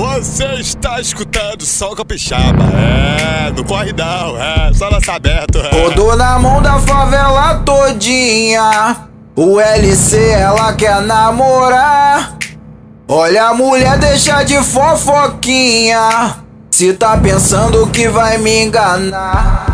Você está escutando Sol Capixaba, é, não corre não, é, só lança aberto. É. Rodou na mão da favela todinha, o LC ela quer namorar. Olha a mulher, deixa de fofoquinha, se tá pensando que vai me enganar.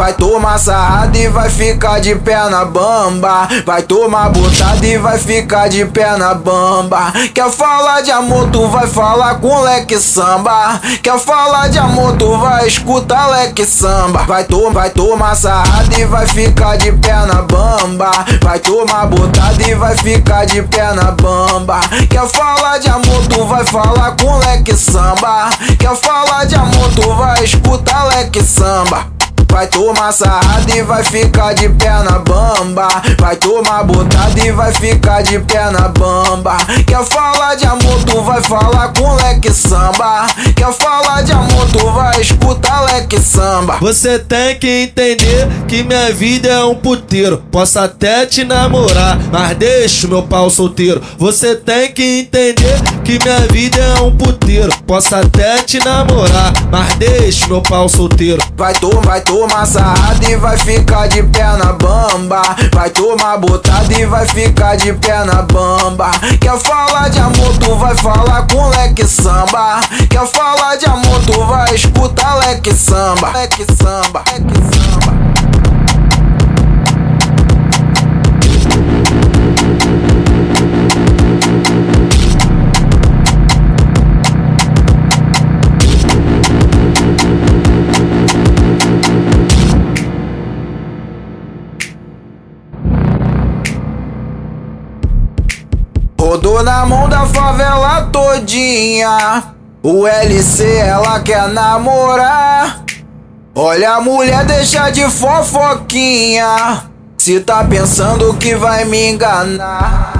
Vai tomar sarrada e vai ficar de perna bamba. Vai tomar botada e vai ficar de perna bamba. Quer falar de amor, tu vai falar com leque samba. Quer falar de amor, tu vai escutar leque samba. Vai, to vai tomar sarrada e vai ficar de perna bamba. Vai tomar botada e vai ficar de perna bamba. Quer falar de amor, tu vai falar com leque samba. Quer falar de amor, tu vai escutar leque samba. Vai tomar sarrada e vai ficar de perna bamba. Vai tomar botada e vai ficar de perna bamba. Quer falar de amor, tu vai falar com leque samba. Quer falar de amor, tu vai escutar leque samba. Você tem que entender que minha vida é um puteiro. Posso até te namorar, mas deixa meu pau solteiro. Você tem que entender que minha vida é um puteiro. Posso até te namorar, mas deixa meu pau solteiro. Vai tomar, vai tomar sarrada e vai ficar de perna bamba. Vai tomar botada e vai ficar de perna bamba. Quer falar de amor, tu vai falar com leque samba. Quer falar de amor, tu vai escutar leque samba. Leque samba, leque Rodou na mão da favela todinha. O LC ela quer namorar. Olha a mulher, deixa de fofoquinha. Se tá pensando que vai me enganar.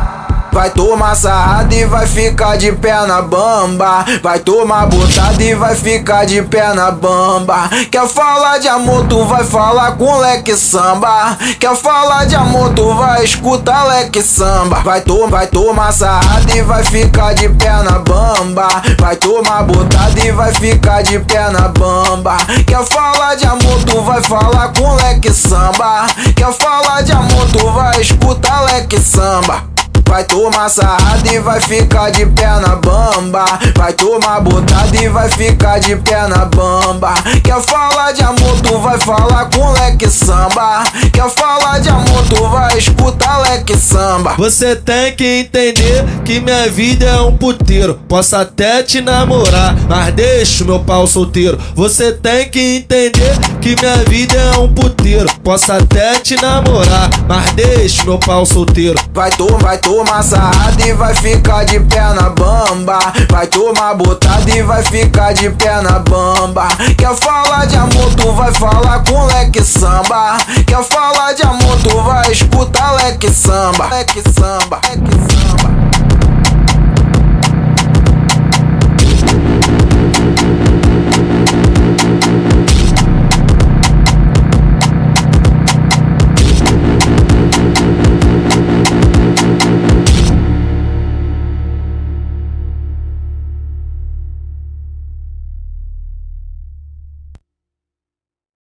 Vai tomar sarrada e vai ficar de perna bamba. Vai tomar botada e vai ficar de perna bamba. Quer falar de amor, tu vai falar com leque samba. Quer falar de amor, tu vai escutar leque samba. Vai, to vai tomar sarrada e vai ficar de perna bamba. Vai tomar botada e vai ficar de perna bamba. Quer falar de amor, tu vai falar com leque samba. Quer falar de amor, tu vai escutar leque samba. Vai tomar sarrada e vai ficar de perna bamba. Vai tomar botada e vai ficar de perna bamba. Quer falar de amor, tu vai falar com leque samba. Quer samba. Você tem que entender que minha vida é um puteiro. Posso até te namorar, mas deixa meu pau solteiro. Você tem que entender que minha vida é um puteiro. Posso até te namorar, mas deixa meu pau solteiro. Vai tomar, vai tomar tomar sarrada e vai ficar de perna bamba. Vai tomar botada e vai ficar de perna bamba. Quer falar de amor, tu vai falar com leque samba. Leque samba. Samba, leque samba.